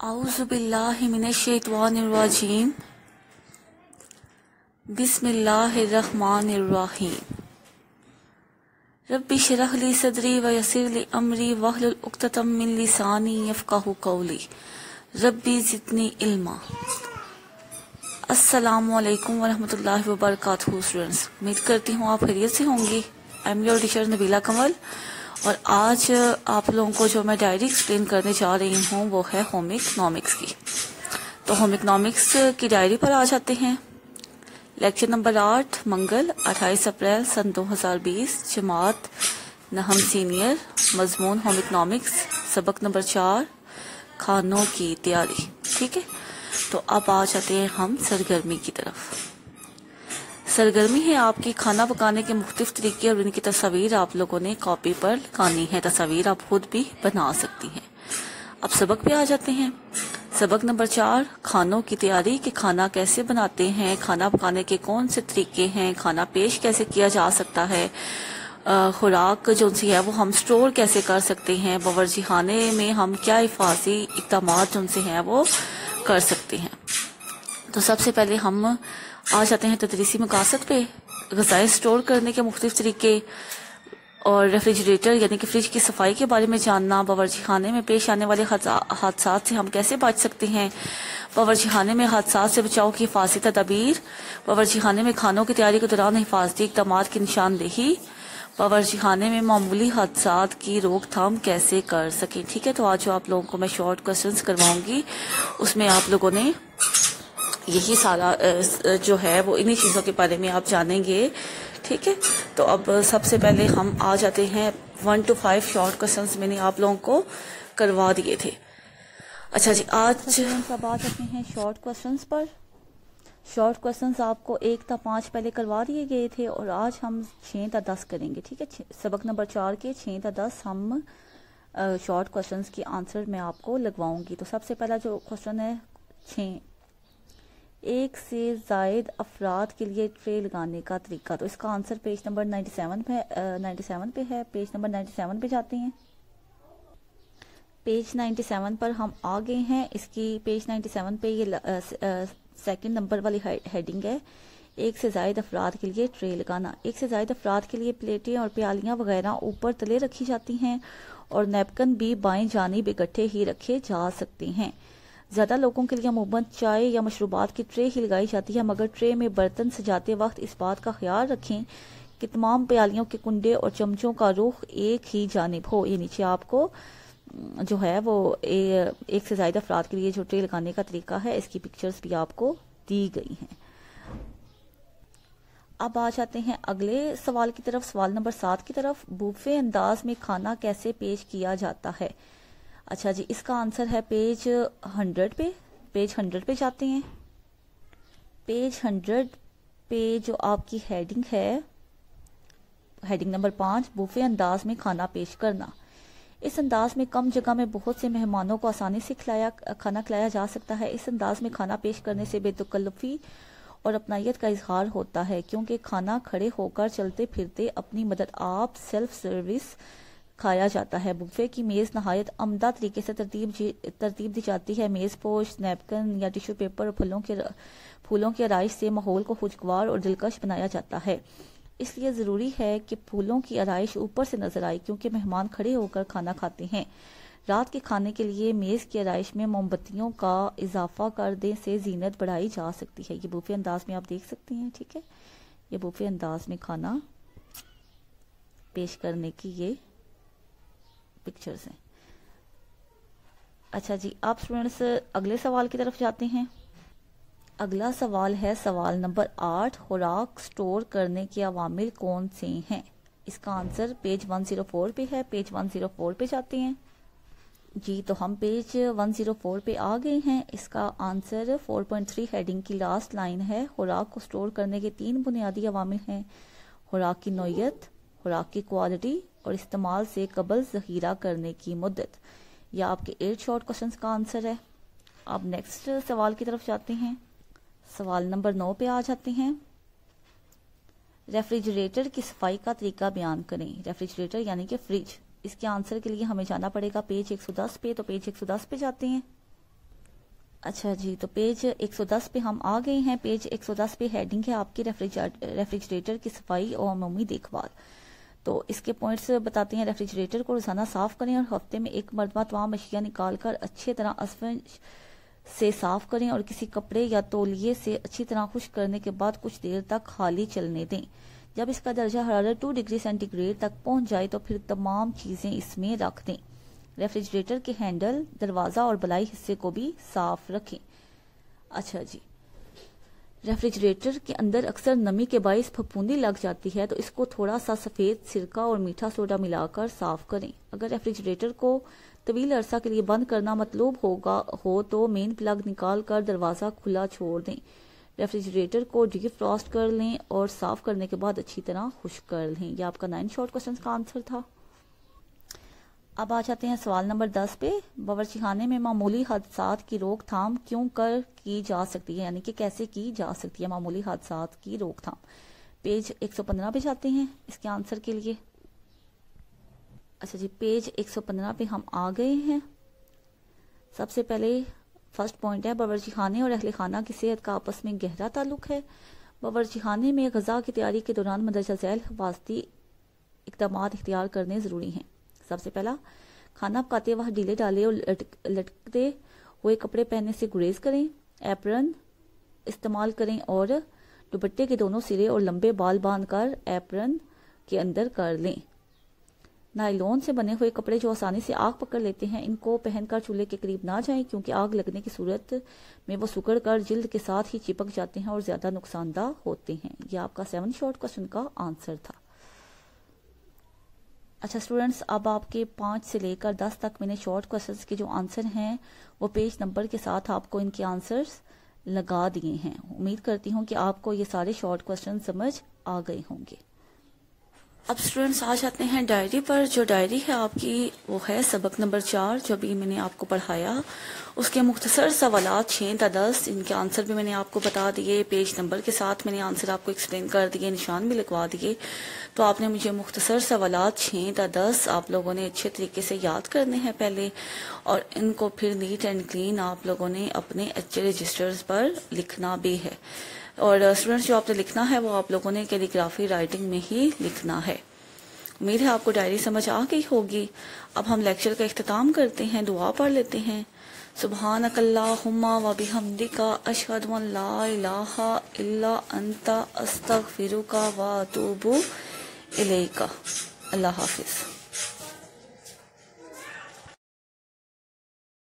आउज़बिल्लाहिमिनश्शैतानिर्रजीम बिस्मिल्लाहिर्रहमानिर्रहीम रब्बि शरह ली सदरी व यसिर ली अमरी यफकाहु कौली जितनी इल्मा अस्सलाम वालेकुम वरहमतुल्लाहि व स्टूडेंट्स उम्मीद करती हूँ आप खैरियत से होंगी I am your teacher Nabila Kamal और आज आप लोगों को जो मैं डायरी एक्सप्लेन करने जा रही हूँ, वो है होम इकनॉमिक्स की। तो होम इकनॉमिक्स की डायरी पर आ जाते हैं। लेक्चर नंबर आठ, मंगल 28 अप्रैल सन 2020 जमात, नहम सीनियर मजमून होम इकनॉमिक्स सबक नंबर चार, खानों की तैयारी। ठीक है? तो अब आ जाते हैं हम सरगर्मी की तरफ़। सरगर्मी है आपकी खाना पकाने के मुख्तफ तरीके और इनकी तस्वीर आप लोगों ने कॉपी पर लिखानी है। तस्वीर आप खुद भी बना सकती हैं। अब सबक पे आ जाते हैं। सबक नंबर चार, खानों की तैयारी कि खाना कैसे बनाते हैं, खाना पकाने के कौन से तरीके हैं, खाना पेश कैसे किया जा सकता है खुराक जो सी है वो हम स्टोर कैसे कर सकते हैं बवर्जी खाने में हम क्या हिफाजी इकदाम जो से हैं वो कर सकते हैं। तो सबसे पहले हम आ जाते हैं तदरीसी मकासद पे, गजाए स्टोर करने के मुख्तफ तरीके और रेफ्रिजरेटर यानी कि फ्रिज की सफ़ाई के बारे में जानना बावर्ची खाने में पेश आने वाले हादसा से हम कैसे बच सकते हैं? बावर्ची खाने में हादसा से बचाव की हिफाजती तदाबीर बावर्ची खाने में खानों की तैयारी के दौरान हिफाजती इकदाम की निशानदेही बावर्ची खाने में मामूली हादसा की रोकथाम कैसे कर सके? ठीक है तो आज जो आप लोगों को मैं शॉर्ट क्वेश्चन करवाऊँगी, उसमें आप लोगों ने यही सारा जो है वो इन्हीं चीज़ों के बारे में आप जानेंगे। ठीक है? तो अब सबसे पहले हम आ जाते हैं। One two five short questions मैंने आप लोगों को करवा दिए थे। अच्छा जी, आज अब आ जाते हैं शॉर्ट क्वेश्चंस पर। शॉर्ट क्वेश्चंस आपको एक था पाँच पहले करवा दिए गए थे और आज हम छः था दस करेंगे। ठीक है? सबक नंबर चार के छः था दस हम शॉर्ट क्वेश्चंस की आंसर मैं आपको लगवाऊँगी। तो सबसे पहला जो क्वेश्चन है छः एक से जायद अफराद के लिए ट्रे लगाने का तरीका। तो इसका आंसर पेज नंबर 97 पे नाइन्टी सेवन पे है। पेज नंबर 97 पे जाते हैं। पेज 97 पर हम आ गए हैं। इसकी पेज 97 पे ये सेकंड नंबर वाली हेडिंग है। एक से जायद अफराद के लिए ट्रे लगाना। एक से जायद अफराद के लिए प्लेटें और प्यालियाँ वगैरह ऊपर तले रखी जाती हैं और नेपकन भी बाएँ जानी इकट्ठे ही रखे जा सकते हैं। ज़्यादा लोगों के लिए अमूमन चाय या मशरूबात की ट्रे ही लगाई जाती है मगर ट्रे में बर्तन सजाते वक्त इस बात का ख्याल रखें कि तमाम प्यालियों के कुंडे और चमचों का रुख एक ही जानब हो। ये नीचे आपको जो है वो ए, एक से ज़्यादा अफराद के लिए जो ट्रे लगाने का तरीका है इसकी पिक्चर्स भी आपको दी गई हैं। अब आ जाते हैं अगले सवाल की तरफ़। सवाल नंबर सात की तरफ़ बूफे अंदाज में खाना कैसे पेश किया जाता है? अच्छा जी, इसका आंसर है पेज हंड्रेड पे, पेज हंड्रेड पे जाते हैं। पेज हंड्रेड पे जो आपकी हेडिंग है हेडिंग नंबर पाँच बुफे अंदाज में खाना पेश करना। इस अंदाज में कम जगह में बहुत से मेहमानों को आसानी से खिलाया, खाना खिलाया जा सकता है। इस अंदाज में खाना पेश करने से बेतकल्लफी और अपनाइत का इजहार होता है, क्योंकि खाना खड़े होकर चलते फिरते अपनी मदद आप सेल्फ सर्विस खाया जाता है। बुफे की मेज़ नहायत अमदा तरीके से तरतीब तरतीब दी जाती है। मेज़, पोश, नैपकिन या टिश्यू पेपर और फूलों के फूलों की आरइश से माहौल को खुशगवार और दिलकश बनाया जाता है। इसलिए ज़रूरी है कि फूलों की आरइश ऊपर से नज़र आए, क्योंकि मेहमान खड़े होकर खाना खाते हैं। रात के खाने के लिए मेज़ की आरइश में मोमबत्तियों का इजाफा कर दे से जीनत बढ़ाई जा सकती है। ये बुफे अंदाज में आप देख सकते हैं, ठीक है? ये बुफे अंदाज में खाना पेश करने की ये पिक्चर्स हैं। अच्छा जी, आप स्टूडेंट्स अगले सवाल की तरफ़ जाते हैं। अगला सवाल है सवाल नंबर आठ, खुराक स्टोर करने के अवामिल कौन से हैं? इसका आंसर पेज 104 पे है पेज 104 पे जाते हैं। जी तो हम पेज 104 पे आ गए हैं। इसका आंसर 4.3 हेडिंग की लास्ट लाइन है, खुराक को स्टोर करने के तीन बुनियादी अवामिल हैं। खुराक की नोयत, खुराक की क्वालिटी और इस्तेमाल से कबल जखीरा करने की मुद्दत। यह आपके एट शॉर्ट क्वेश्चन का आंसर है। आप नेक्स्ट सवाल की तरफ़ जाते हैं। सवाल नंबर नौ पे आ जाते हैं। रेफ्रिजरेटर की सफ़ाई का तरीका बयान करें। रेफ्रिजरेटर यानी कि फ्रिज इसके आंसर के लिए हमें जाना पड़ेगा पेज 110 पे। तो पेज 110 पे जाते हैं। अच्छा जी तो पेज 110 पे हम आ गए हैं। पेज 110 पे हेडिंग है आपकी रेफ्रिजरेटर की सफ़ाई और अमूमी देखभाल। तो इसके पॉइंट्स बताते हैं रेफ्रिजरेटर को रोज़ाना साफ़ करें और हफ़्ते में एक मरतबा तमाम अशिया निकाल कर अच्छी तरह अस्फंज से साफ़ करें और किसी कपड़े या तौलिए से अच्छी तरह खुश करने के बाद कुछ देर तक खाली चलने दें। जब इसका दर्जा हरारत टू डिग्री सेंटीग्रेड तक पहुँच जाए तो फिर तमाम चीज़ें इसमें रख दें। रेफ्रिजरेटर के हैंडल दरवाज़ा और बलाई हिस्से को भी साफ़ रखें। अच्छा जी। रेफ्रिजरेटर के अंदर अक्सर नमी के बायस फफूंदी लग जाती है तो इसको थोड़ा सा सफ़ेद सिरका और मीठा सोडा मिलाकर साफ़ करें। अगर रेफ्रिजरेटर को तवील अरसा के लिए बंद करना मतलूब होगा, हो तो मेन प्लग निकाल कर दरवाज़ा खुला छोड़ दें। रेफ्रिजरेटर को डी फ्रॉस्ट कर लें और साफ़ करने के बाद अच्छी तरह खुश कर लें। यह आपका नाइन शॉर्ट क्वेश्चन का आंसर था। अब आ जाते हैं सवाल नंबर दस पे। बावर्ची खाने में मामूली हादसा की रोकथाम क्यों कर की जा सकती है? यानी कि कैसे की जा सकती है मामूली हादसा की रोकथाम? पेज 115 पे जाते हैं इसके आंसर के लिए। अच्छा जी, पेज 115 पे हम आ गए हैं। सबसे पहले फ़र्स्ट पॉइंट है बावर्ची खाने और अहल खाना की सेहत का आपस में गहरा ताल्लुक है। बावर्ची खाने में गजा की तैयारी के दौरान मदरसा जैल हिफाजती इकदाम इख्तियार करने ज़रूरी हैं। सबसे पहला, खाना पकाते वक्त ढीले डाले और लटकते हुए कपड़े पहनने से गुरेज करें एप्रन इस्तेमाल करें और दुपट्टे के दोनों सिरे और लंबे बाल बांधकर एप्रन के अंदर कर लें। नाइलॉन से बने हुए कपड़े जो आसानी से आग पकड़ लेते हैं, इनको पहनकर चूल्हे के करीब ना जाएँ, क्योंकि आग लगने की सूरत में वो सुकड़ कर जिल्द के साथ ही चिपक जाते हैं और ज़्यादा नुकसानदा होते हैं। यह आपका सेवन शॉर्ट क्वेश्चन का आंसर था। अच्छा स्टूडेंट्स अब आपके पाँच से लेकर दस तक मैंने शॉर्ट क्वेश्चंस के जो आंसर हैं, वो पेज नंबर के साथ आपको इनके आंसर्स लगा दिए हैं। उम्मीद करती हूँ कि आपको ये सारे शॉर्ट क्वेश्चन समझ आ गए होंगे। अब स्टूडेंट्स आ जाते हैं डायरी पर। जो डायरी है आपकी, वो है सबक नंबर चार, जो अभी मैंने आपको पढ़ाया। उसके मुख्तसर सवाल छः या दस, इनके आंसर भी मैंने आपको बता दिए, पेज नंबर के साथ मैंने आंसर आपको एक्सप्लेन कर दिए, निशान भी लिखवा दिए। तो आपने मुझे मुख्तसर सवाल छः या दस आप लोगों ने अच्छे तरीके से याद करने हैं पहले, और इनको फिर नीट एंड क्लीन आप लोगों ने अपने अच्छे रजिस्टर्स पर लिखना भी है। और स्टूडेंट्स जो आपने लिखना है, वो आप लोगों ने कैलीग्राफी राइटिंग में ही लिखना है। उम्मीद है आपको डायरी समझ आ गई होगी। अब हम लेक्चर का अख्ताम करते हैं, दुआ पढ़ लेते हैं। सुबहान अकल्लाहुम्मा व बिहम्दिका अल्लाह हाफिज़।